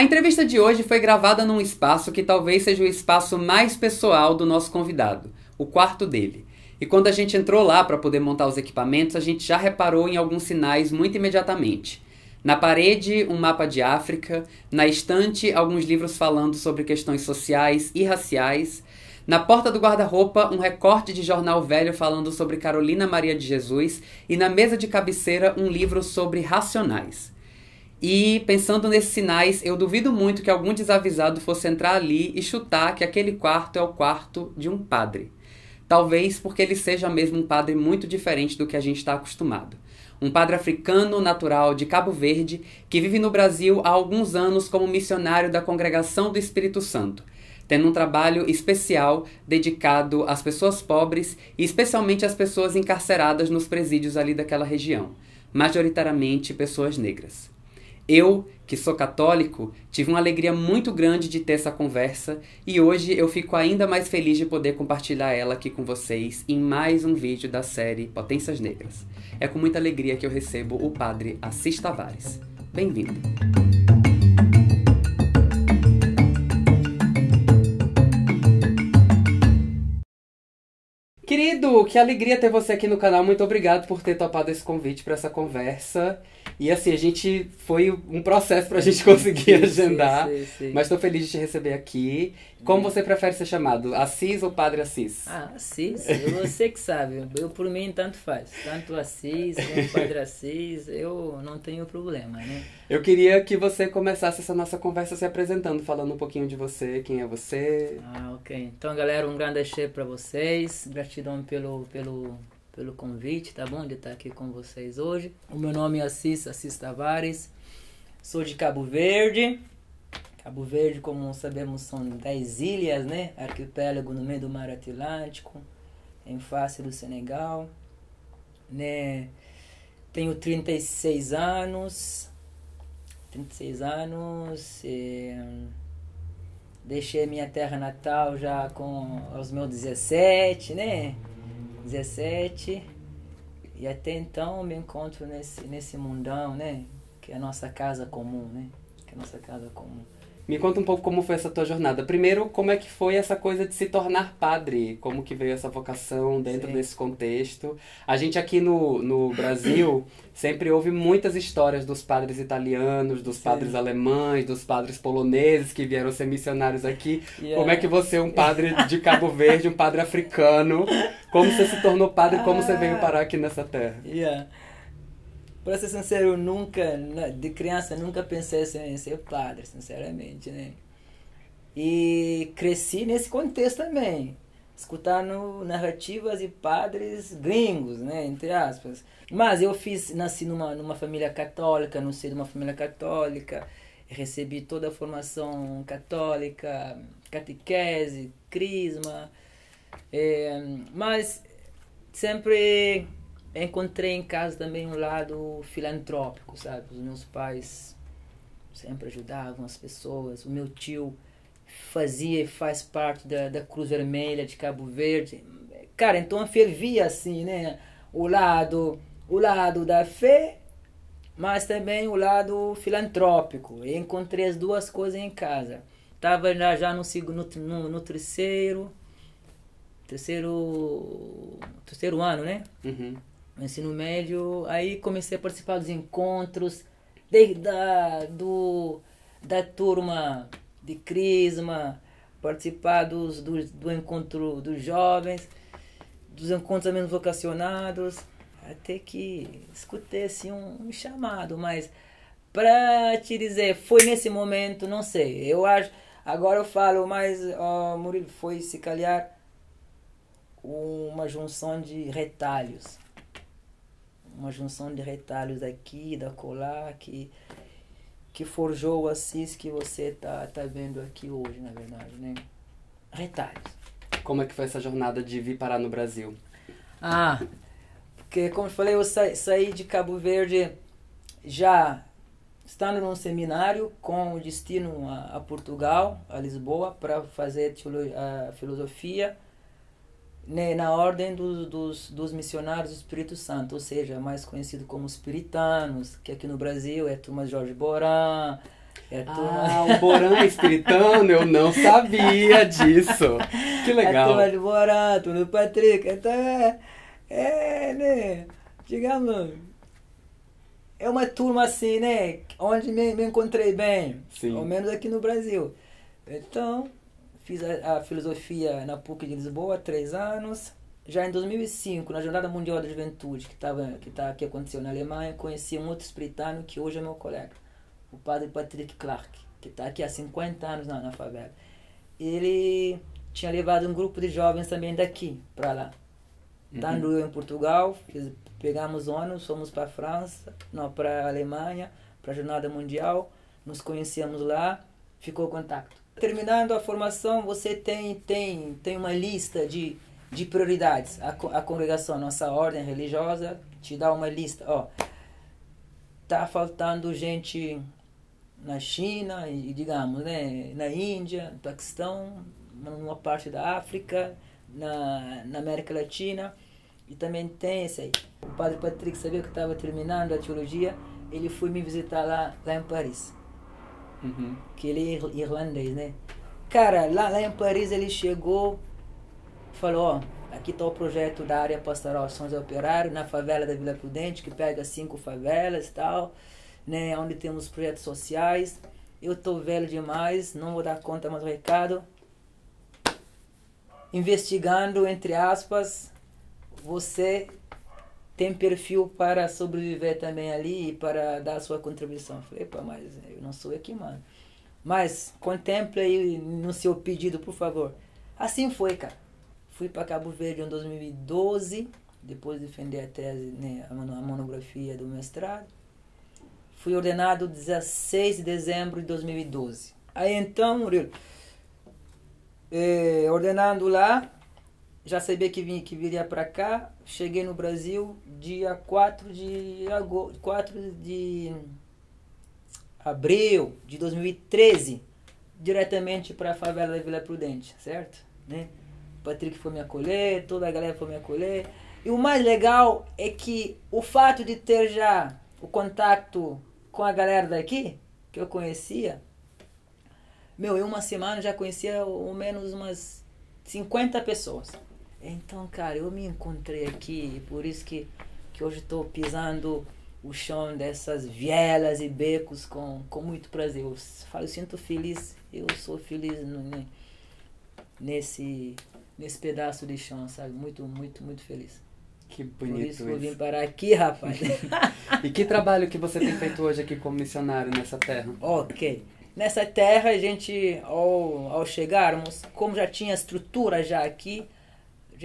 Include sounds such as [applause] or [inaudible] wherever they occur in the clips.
A entrevista de hoje foi gravada num espaço que talvez seja o espaço mais pessoal do nosso convidado, o quarto dele. E quando a gente entrou lá para poder montar os equipamentos, a gente já reparou em alguns sinais muito imediatamente. Na parede, um mapa de África, na estante, alguns livros falando sobre questões sociais e raciais, na porta do guarda-roupa, um recorte de jornal velho falando sobre Carolina Maria de Jesus e na mesa de cabeceira, um livro sobre racionais. E pensando nesses sinais, eu duvido muito que algum desavisado fosse entrar ali e chutar que aquele quarto é o quarto de um padre. Talvez porque ele seja mesmo um padre muito diferente do que a gente está acostumado. Um padre africano natural de Cabo Verde que vive no Brasil há alguns anos como missionário da Congregação do Espírito Santo tendo um trabalho especial dedicado às pessoas pobres e especialmente às pessoas encarceradas nos presídios ali daquela região, majoritariamente pessoas negras. Eu, que sou católico, tive uma alegria muito grande de ter essa conversa e hoje eu fico ainda mais feliz de poder compartilhar ela aqui com vocês em mais um vídeo da série Potências Negras. É com muita alegria que eu recebo o padre Assis Tavares. Bem-vindo! Querido, que alegria ter você aqui no canal. Muito obrigado por ter topado esse convite para essa conversa. E assim, a gente foi um processo para a gente conseguir [laughs] agendar. Sim, sim, sim. Mas estou feliz de te receber aqui. Como você prefere ser chamado? Assis ou Padre Assis? Ah, Assis, você que sabe. Eu, por mim, tanto faz. Tanto Assis como Padre Assis, eu não tenho problema, né? Eu queria que você começasse essa nossa conversa se apresentando, falando um pouquinho de você, quem é você. Ah, ok. Então, galera, um grande axé para vocês. Gratidão pelo, pelo, pelo convite, tá bom? De estar aqui com vocês hoje. O meu nome é Assis, Assis Tavares. Sou de Cabo Verde. Cabo Verde, como sabemos, são 10 ilhas, né? Arquipélago no meio do Mar Atlântico, em face do Senegal. Né? Tenho 36 anos. 36 anos. E deixei minha terra natal já com os meus 17, né? 17. E até então me encontro nesse, nesse mundão, né? Que é a nossa casa comum, né? Que é a nossa casa comum. Me conta um pouco como foi essa tua jornada. Primeiro, como é que foi essa coisa de se tornar padre? Como que veio essa vocação dentro Sim. desse contexto? A gente aqui no, no Brasil sempre ouve muitas histórias dos padres italianos, dos Sim. padres alemães, dos padres poloneses que vieram ser missionários aqui. Yeah. Como é que você é um padre de Cabo Verde, um padre africano? Como você se tornou padre? Como você veio parar aqui nessa terra? Yeah. Para ser sincero, nunca, de criança, nunca pensei em ser padre, sinceramente, né? E cresci nesse contexto também, escutando narrativas de padres gringos, né, entre aspas. Mas eu fiz, nasci numa, numa família católica, não sei de uma família católica, recebi toda a formação católica, catequese, crisma, é, mas sempre encontrei em casa também um lado filantrópico, sabe? Os meus pais sempre ajudavam as pessoas. O meu tio fazia e faz parte da, da Cruz Vermelha de Cabo Verde. Cara, então fervia assim, né? O lado, o lado da fé, mas também o lado filantrópico. Encontrei as duas coisas em casa. Estava já, no, no, no terceiro, terceiro, terceiro ano, né? Uhum no ensino médio, aí comecei a participar dos encontros, desde da, do, da turma de Crisma, participar dos, do, do encontro dos jovens, dos encontros também vocacionados, até que escutei assim um, um chamado, mas para te dizer, foi nesse momento, não sei, eu acho, agora eu falo, mas ó, Murilo, foi se calhar uma junção de retalhos uma junção de retalhos aqui, da colar, que, que forjou o Assis que você tá, tá vendo aqui hoje, na verdade, né? Retalhos. Como é que foi essa jornada de vir parar no Brasil? Ah, porque como eu falei, eu sa saí de Cabo Verde já estando num seminário com destino a, a Portugal, a Lisboa, para fazer a filosofia né, na ordem dos, dos, dos missionários do Espírito Santo, ou seja, mais conhecido como os Espiritanos, que aqui no Brasil é a turma de Jorge Boran, É a turma... Ah, o Borã é espiritano, eu não sabia disso. Que [laughs] A legal. turma do Borato, do Patrick. Então é, é, né? Digamos, é uma turma assim, né? Onde me, me encontrei bem. Sim. Ao menos aqui no Brasil. Então, fiz a, a filosofia na PUC de Lisboa três anos. Já em 2005, na Jornada Mundial da Juventude, que, tava, que, tá, que aconteceu na Alemanha, conheci um outro espiritano que hoje é meu colega, o padre Patrick Clark, que está aqui há 50 anos na, na favela. Ele tinha levado um grupo de jovens também daqui para lá. Estando eu em Portugal, fiz- pegamos ônibus, fomos para a França, não, para a Alemanha, para a Jornada Mundial, nos conhecemos lá, ficou contato. Terminando a formação, você tem, tem, tem uma lista de, de prioridades. A, a congregação, nossa ordem religiosa, te dá uma lista. Ó, tá faltando gente na China, e digamos, né, na Índia, no Paquistão, numa parte da África, na, na América Latina, e também tem esse aí. O padre Patrick sabia que eu estava terminando a teologia, ele foi me visitar lá, lá em Paris, Uhum. que ele é ir- irlandês, né? Cara, lá, lá em Paris ele chegou, falou, ó, aqui está o projeto da área pastoral Sons Operário, na favela da Vila Prudente, que pega cinco favelas e tal, né, onde temos projetos sociais. Eu tô velho demais, não vou dar conta mais do recado. Investigando, entre aspas, você tem perfil para sobreviver também ali e para dar a sua contribuição. Eu falei, pá, mas eu não sou aqui, mano. Mas contemple aí no seu pedido, por favor. Assim foi, cara. Fui para Cabo Verde em 2012, depois de defender a tese, né, a mono- a monografia do mestrado. Fui ordenado 16 de dezembro de 2012. Aí então, Murilo, eh, ordenando lá, já sabia que, que viria para cá. Cheguei no Brasil dia 4 de, agosto, 4 de abril de 2013, diretamente para a favela da Vila Prudente, certo? Né? O Patrick foi me acolher, toda a galera foi me acolher. E o mais legal é que o fato de ter já o contato com a galera daqui, que eu conhecia, meu, em uma semana já conhecia ao menos umas 50 pessoas. Então, cara, eu me encontrei aqui, por isso que, que hoje estou pisando o chão dessas vielas e becos com, com muito prazer. Eu falo, eu sinto feliz, eu sou feliz no, nesse, nesse pedaço de chão, sabe? Muito, muito, muito feliz. Que Por bonito isso que eu vim isso. parar aqui, rapaz. [laughs] E que trabalho que você tem feito hoje aqui como missionário nessa terra? ok. Nessa terra, a gente, ao, ao chegarmos, como já tinha estrutura já aqui,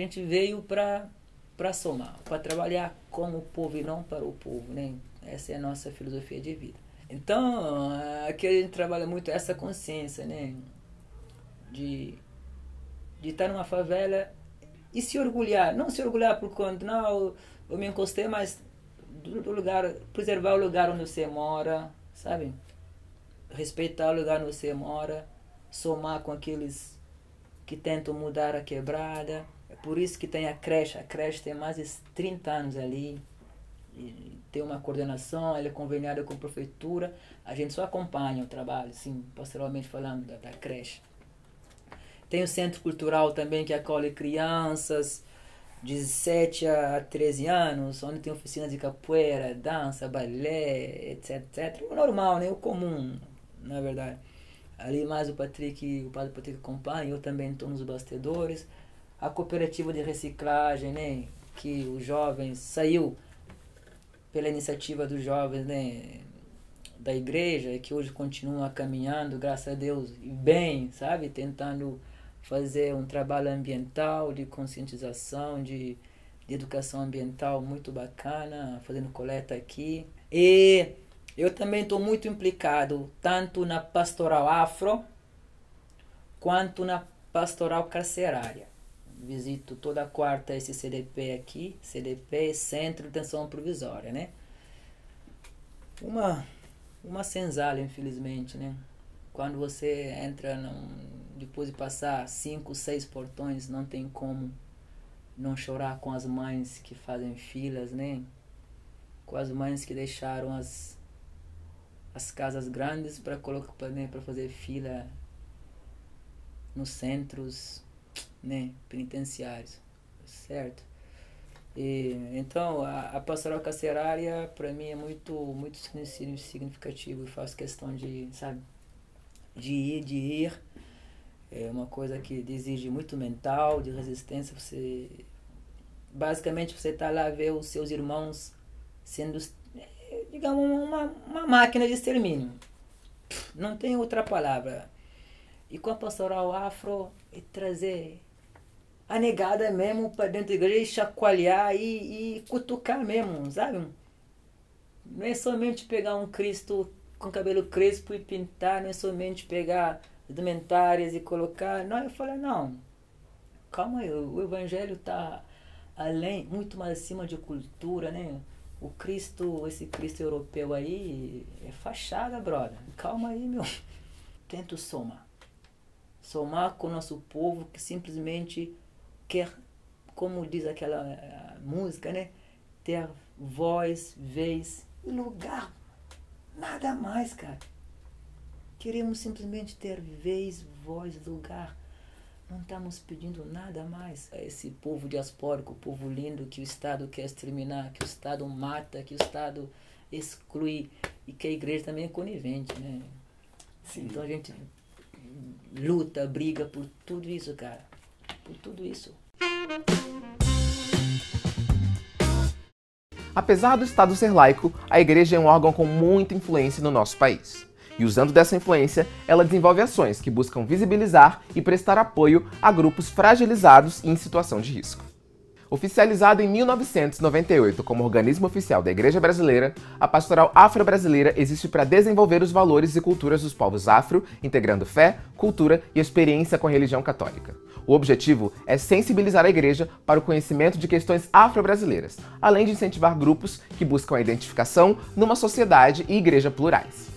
a gente veio para somar, para trabalhar com o povo e não para o povo, né? Essa é a nossa filosofia de vida. Então, aqui a gente trabalha muito essa consciência, né? De, de estar numa favela e se orgulhar, não se orgulhar por conta, não, eu, me encostei, mas do lugar, preservar o lugar onde você mora, sabe? Respeitar o lugar onde você mora, somar com aqueles que tentam mudar a quebrada. Por isso que tem a creche. A creche tem mais de 30 anos ali. Tem uma coordenação, ela é conveniada com a prefeitura. A gente só acompanha o trabalho, assim, pastoralmente falando, da, da creche. Tem o centro cultural também que acolhe crianças de 7 a 13 anos, onde tem oficinas de capoeira, dança, balé, etc, etc. O normal, né? O comum, na verdade. Ali mais o Patrick, o padre Patrick acompanha, eu também estou nos bastidores. A cooperativa de reciclagem, né? Que os jovens saiu pela iniciativa dos jovens, né? Da igreja, que hoje continua caminhando, graças a Deus, e bem, sabe? Tentando fazer um trabalho ambiental, de conscientização, de, de educação ambiental muito bacana, fazendo coleta aqui. E eu também estou muito implicado tanto na pastoral afro quanto na pastoral carcerária. Visito toda quarta esse CDP aqui, CDP Centro de Detenção Provisória, né? Uma uma senzala, infelizmente, né? Quando você entra num, depois de passar cinco, seis portões, não tem como não chorar com as mães que fazem filas, né? Com as mães que deixaram as as casas grandes para colocar né, para fazer fila nos centros né, penitenciários, certo? E, então, a, a pastoral carcerária, para mim, é muito, muito significativo e faço questão de, sabe, de ir, de ir. É uma coisa que exige muito mental, de resistência. Você, basicamente, você está lá ver os seus irmãos sendo, digamos, uma, uma máquina de extermínio. Não tem outra palavra. E com a pastoral afro, é trazer a negada mesmo para dentro da igreja e chacoalhar e, e cutucar mesmo, sabe? Não é somente pegar um Cristo com cabelo crespo e pintar, não é somente pegar indumentárias e colocar. Não, eu falei, não, calma aí, o evangelho está além, muito mais acima de cultura, né? O Cristo, esse Cristo europeu aí, é fachada, brother. Calma aí, meu. Tento somar. Somar com o nosso povo que simplesmente quer, como diz aquela eh, música, né? Ter voz, vez e lugar. Nada mais, cara. Queremos simplesmente ter vez, voz, lugar. Não estamos pedindo nada mais a esse povo diaspórico, povo lindo que o Estado quer exterminar, que o Estado mata, que o Estado exclui e que a igreja também é conivente, né? Sim. Então a gente luta, briga por tudo isso, cara por tudo isso. Apesar do Estado ser laico, a igreja é um órgão com muita influência no nosso país. E usando dessa influência, ela desenvolve ações que buscam visibilizar e prestar apoio a grupos fragilizados e em situação de risco. Oficializado em 1998 como organismo oficial da Igreja Brasileira, a Pastoral Afro-Brasileira existe para desenvolver os valores e culturas dos povos afro, integrando fé, cultura e experiência com a religião católica. O objetivo é sensibilizar a igreja para o conhecimento de questões afro-brasileiras, além de incentivar grupos que buscam a identificação numa sociedade e igreja plurais.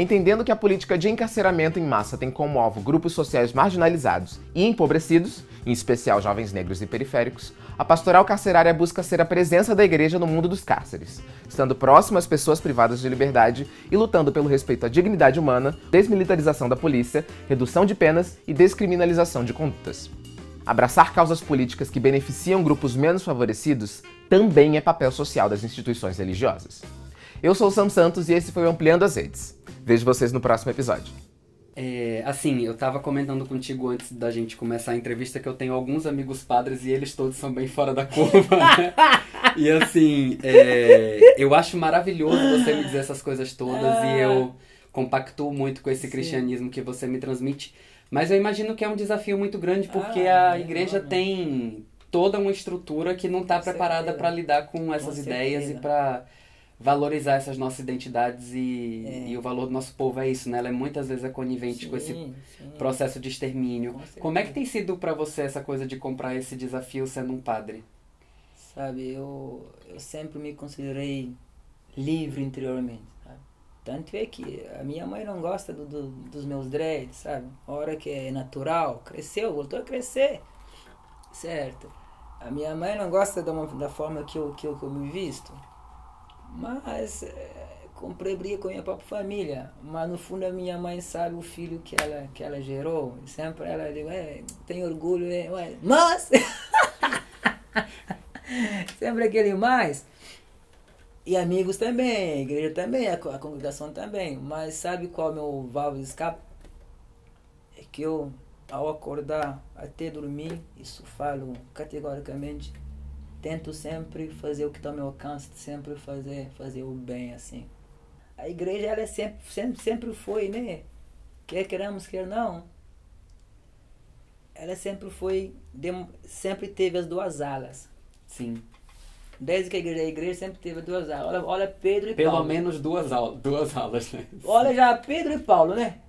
Entendendo que a política de encarceramento em massa tem como alvo grupos sociais marginalizados e empobrecidos, em especial jovens negros e periféricos, a pastoral carcerária busca ser a presença da igreja no mundo dos cárceres, estando próximo às pessoas privadas de liberdade e lutando pelo respeito à dignidade humana, desmilitarização da polícia, redução de penas e descriminalização de condutas. Abraçar causas políticas que beneficiam grupos menos favorecidos também é papel social das instituições religiosas. Eu sou o Sam Santos e esse foi o Ampliando as Redes. Vejo vocês no próximo episódio. É, assim, eu tava comentando contigo antes da gente começar a entrevista que eu tenho alguns amigos padres e eles todos são bem fora da curva, né? [laughs] E assim, é, eu acho maravilhoso você me dizer essas coisas todas e eu compactuo muito com esse Sim. cristianismo que você me transmite. Mas eu imagino que é um desafio muito grande porque ah, a igreja tem toda uma estrutura que não está preparada para lidar com essas com ideias e para valorizar essas nossas identidades e, é. e o valor do nosso povo é isso, né? Ela é muitas vezes é conivente sim, com esse sim. processo de extermínio. Como é que tem sido para você essa coisa de comprar esse desafio sendo um padre? Sabe, eu, eu sempre me considerei livre interiormente, sabe? Tanto é que a minha mãe não gosta do, do, dos meus dreads, sabe? A hora que é natural, cresceu, voltou a crescer, certo? A minha mãe não gosta da, da forma que eu, que, eu, que eu me visto, mas é, comprei briga com a minha própria família. Mas no fundo a minha mãe sabe o filho que ela, que ela gerou. Sempre ela diz, é, tem orgulho, é, ué, mas... [laughs] Sempre aquele mais. E amigos também, a igreja também, a, a congregação também. Mas sabe qual é o meu válvula de escape? É que eu, ao acordar até dormir, isso falo categoricamente, tento sempre fazer o que está ao meu alcance, sempre fazer, fazer o bem, assim. A igreja, ela é sempre, sempre, sempre foi, né? Quer queramos, quer não. Ela sempre foi, sempre teve as duas alas. Sim. Desde que a igreja, a igreja sempre teve duas alas. Olha, olha Pedro e Pelo Paulo. Pelo menos duas, duas alas, né? Olha já Pedro e Paulo, né?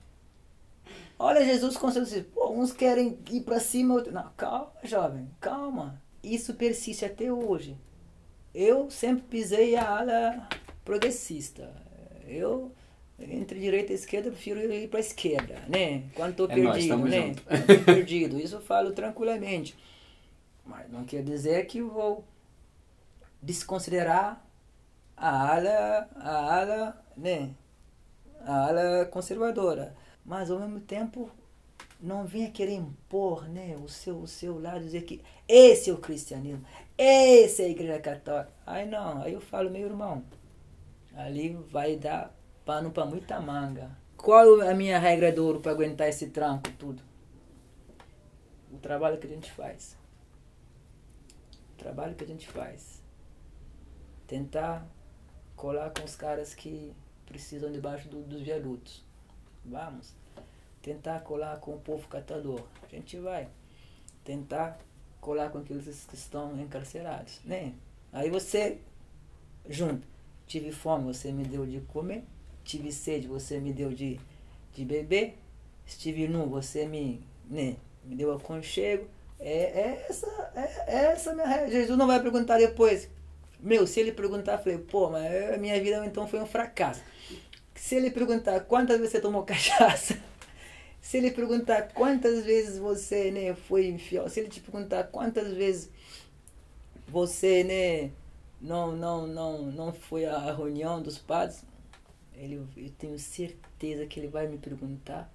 Olha Jesus com seus Pô, uns querem ir para cima, outros... Não, calma, jovem, calma isso persiste até hoje. Eu sempre pisei a ala progressista. Eu, entre direita e esquerda, prefiro ir para a esquerda, né? Quando estou é perdido, nós, né? Perdido. Isso eu falo tranquilamente. Mas não quer dizer que eu vou desconsiderar a ala, a ala, né? a ala conservadora. Mas ao mesmo tempo não venha querer impor né, o, seu, o seu lado, dizer que esse é o cristianismo, esse é a igreja católica. Aí não, aí eu falo, meu irmão, ali vai dar pano para muita manga. Qual é a minha regra de ouro para aguentar esse tranco tudo? O trabalho que a gente faz. O trabalho que a gente faz. Tentar colar com os caras que precisam debaixo do, dos viadutos. Vamos tentar colar com o povo catador. A gente vai tentar colar com aqueles que estão encarcerados, né? Aí você junto, tive fome, você me deu de comer, tive sede, você me deu de, de beber, estive nu, você me, né, me deu aconchego. É, é essa, é, é essa minha. Jesus não vai perguntar depois. Meu, se ele perguntar, eu falei, pô, mas a minha vida então foi um fracasso. Se ele perguntar quantas vezes você tomou [laughs] cachaça, se ele perguntar quantas vezes você né, foi infiel, se ele te perguntar quantas vezes você né, não, não, não, não foi à reunião dos padres, ele, eu tenho certeza que ele vai me perguntar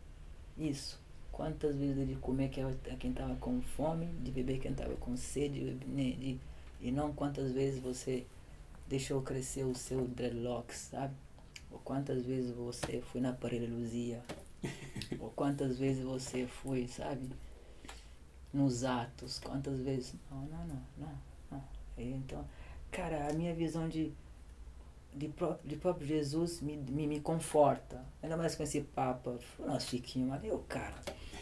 isso. Quantas vezes ele comer que a quem estava com fome, de beber quem estava com sede, né, de, e não quantas vezes você deixou crescer o seu dreadlocks, sabe? Ou quantas vezes você foi na paralisia, ou [laughs] quantas vezes você foi, sabe? Nos atos, quantas vezes. Não, não, não, não. não. Então, cara, a minha visão de, de, próprio, de próprio Jesus me, me, me conforta. Ainda mais com esse Papa. Nossa, Chiquinho, valeu, cara.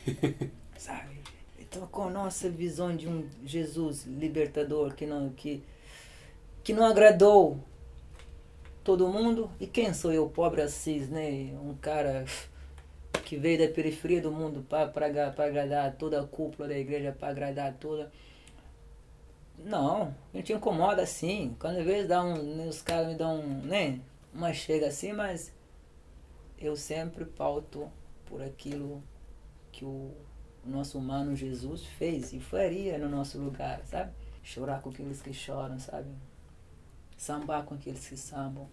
[laughs] sabe? Então, com a nossa visão de um Jesus libertador que não, que, que não agradou todo mundo, e quem sou eu, pobre Assis, né? Um cara que veio da periferia do mundo para agradar toda a cúpula da igreja, para agradar toda. Não, a gente incomoda assim. Quando às vezes dá um, né, os caras me dão né, uma chega assim, mas eu sempre pauto por aquilo que o nosso humano Jesus fez e faria no nosso lugar, sabe? Chorar com aqueles que choram, sabe? Sambar com aqueles que sambam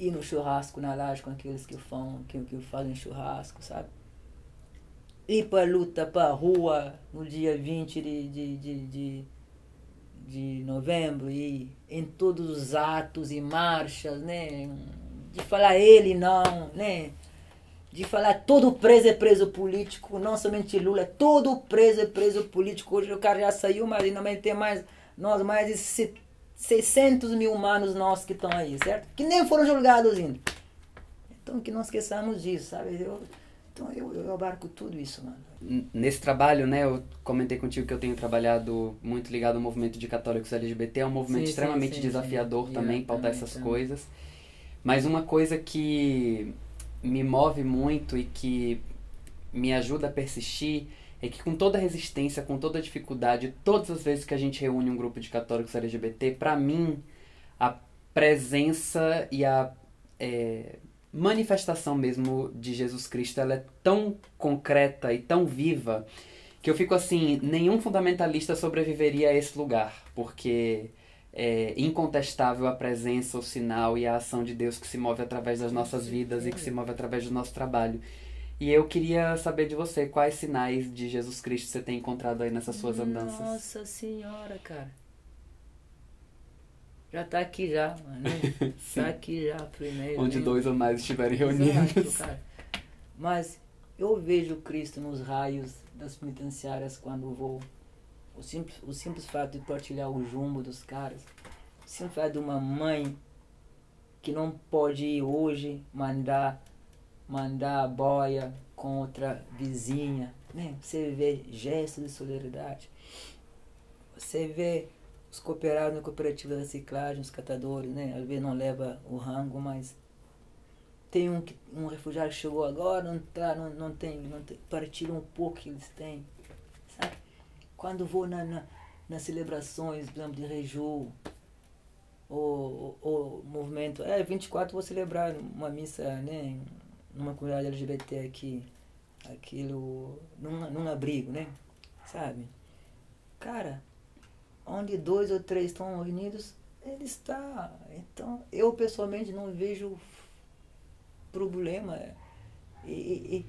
ir no churrasco na laje com aqueles que, fão, que, que fazem churrasco, sabe? Ir pra luta, pra rua no dia 20 de, de, de, de, de novembro e em todos os atos e marchas, né? De falar ele não, né? De falar todo preso é preso político, não somente Lula, todo preso é preso político. Hoje o cara já saiu, mas ainda tem mais, nós mais de 600 mil humanos nossos que estão aí, certo? Que nem foram julgados ainda. Então que não esqueçamos disso, sabe? Eu, então eu, eu abarco tudo isso, mano. Nesse trabalho, né, eu comentei contigo que eu tenho trabalhado muito ligado ao movimento de católicos LGBT, é um movimento sim, extremamente sim, sim, desafiador também, pautar essas também. coisas. Mas uma coisa que me move muito e que me ajuda a persistir é que com toda a resistência, com toda a dificuldade, todas as vezes que a gente reúne um grupo de católicos LGBT, para mim, a presença e a é, manifestação mesmo de Jesus Cristo, ela é tão concreta e tão viva que eu fico assim, nenhum fundamentalista sobreviveria a esse lugar, porque é incontestável a presença, o sinal e a ação de Deus que se move através das nossas vidas e que se move através do nosso trabalho. E eu queria saber de você quais sinais de Jesus Cristo você tem encontrado aí nessas suas andanças. Nossa Senhora, cara. Já tá aqui já, mano. [laughs] tá aqui já primeiro. Onde né? dois ou mais estiverem reunidos. Exato. Mas eu vejo Cristo nos raios das penitenciárias quando vou. O simples, o simples fato de partilhar o jumbo dos caras. O simples fato de uma mãe que não pode ir hoje mandar mandar boia com outra vizinha, né? Você vê gestos de solidariedade. Você vê os cooperados na cooperativa de reciclagem, os catadores, né? Às vezes não leva o rango, mas tem um, um refugiado que chegou agora, não, tá, não, não tem, não tem, partilham um pouco que eles têm, sabe? Quando vou na, na nas celebrações, por exemplo, de Reju, o, o movimento, é, 24 vou celebrar uma missa, né? Numa comunidade LGBT aqui, aquilo, num, num abrigo, né? Sabe? Cara, onde dois ou três estão unidos, ele está. Então, eu pessoalmente não vejo problema. E,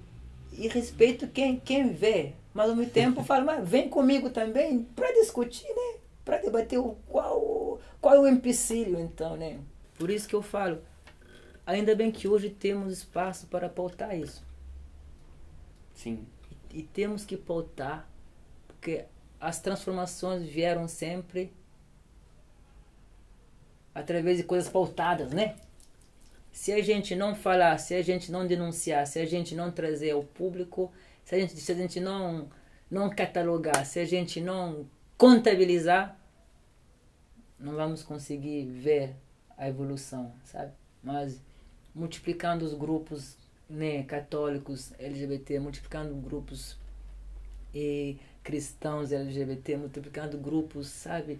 e, e respeito quem, quem vê. Mas ao mesmo tempo falo, mas vem comigo também para discutir, né? Para debater o, qual, qual é o empecilho, então, né? Por isso que eu falo, ainda bem que hoje temos espaço para pautar isso. Sim. E, e temos que pautar, porque as transformações vieram sempre através de coisas pautadas, né? Se a gente não falar, se a gente não denunciar, se a gente não trazer ao público, se a gente, se a gente não, não catalogar, se a gente não contabilizar, não vamos conseguir ver a evolução, sabe? Mas multiplicando os grupos né, católicos LGBT, multiplicando grupos e cristãos LGBT, multiplicando grupos, sabe,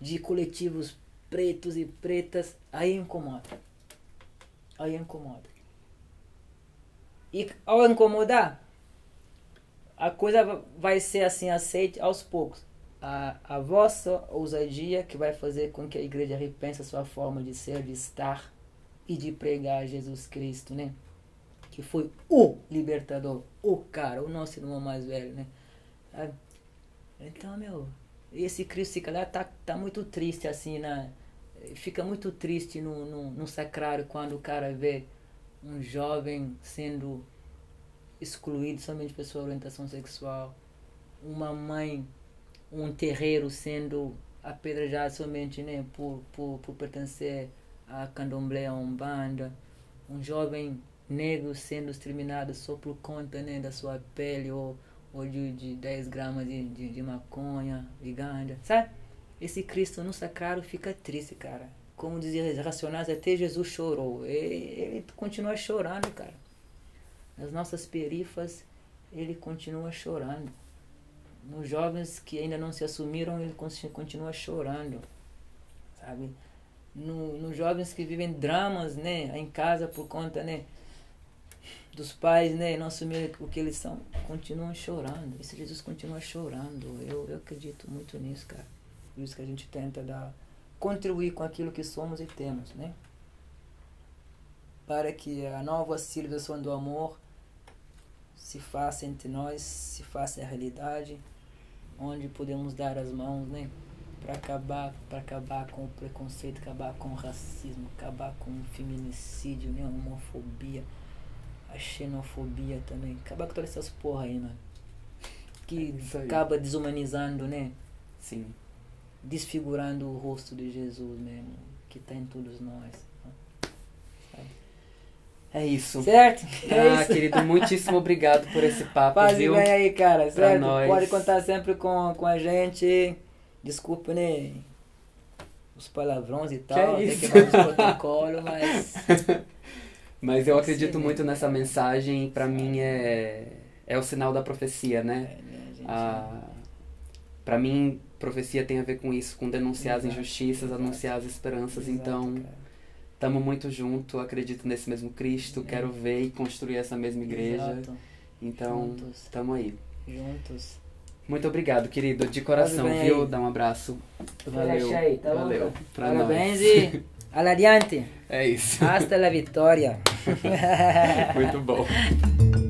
de coletivos pretos e pretas, aí incomoda. Aí incomoda. E ao incomodar, a coisa vai ser assim aceite aos poucos. A, a vossa ousadia que vai fazer com que a igreja repense a sua forma de ser, de estar e de pregar Jesus Cristo, né? Que foi o libertador, o cara, o nosso irmão mais velho, né? Então, meu, esse Cristo se calhar tá, tá muito triste assim na fica muito triste no, no, no sacrário quando o cara vê um jovem sendo excluído somente por sua orientação sexual, uma mãe, um terreiro sendo apedrejado somente né, por, por, por pertencer a candomblé, a umbanda, um jovem negro sendo exterminado só por conta né, da sua pele ou, ou de, de 10 gramas de, de, de maconha, de ganja, sabe? Esse Cristo no sacrário fica triste, cara. Como dizia os racionais, até Jesus chorou. Ele, ele continua chorando, cara. Nas nossas perifas, ele continua chorando. Nos jovens que ainda não se assumiram, ele continua chorando, sabe? No, nos jovens que vivem dramas, né, em casa por conta, né, dos pais, né, não assumirem o que eles são, continuam chorando. Esse Jesus continua chorando. Eu, eu acredito muito nisso, cara. Por isso que a gente tenta dar, contribuir com aquilo que somos e temos, né? Para que a nova civilização do amor se faça entre nós, se faça a realidade, onde podemos dar as mãos, né? Para acabar, para acabar com o preconceito, acabar com o racismo, acabar com o feminicídio, né? A homofobia, a xenofobia também, acabar com todas essas porra aí, mano. Que é acaba desumanizando, né? Sim desfigurando o rosto de Jesus mesmo, que está em todos nós. É isso. Certo? É ah, isso. querido, muitíssimo obrigado por esse papo, Paz viu? bem aí, cara, certo? Pode contar sempre com, com a gente. Desculpa, né? Os palavrões e tal, que é tem que o protocolo, mas... [laughs] Mas eu acredito Sim, muito né? nessa mensagem pra mim é, é o sinal da profecia, né? É, né? Gente... Ah, pra mim, profecia tem a ver com isso, com denunciar Exato. as injustiças, Exato. anunciar as esperanças. Exato, então, estamos muito junto, acredito nesse mesmo Cristo, é. quero ver e construir essa mesma igreja. Então, estamos aí. Juntos. Muito obrigado, querido, de coração, viu? Dá um abraço. Valeu. Aí, tá Valeu. Pra Parabéns nós. e [laughs] aladiante. É isso. Hasta la vitória. [laughs] muito bom. [laughs]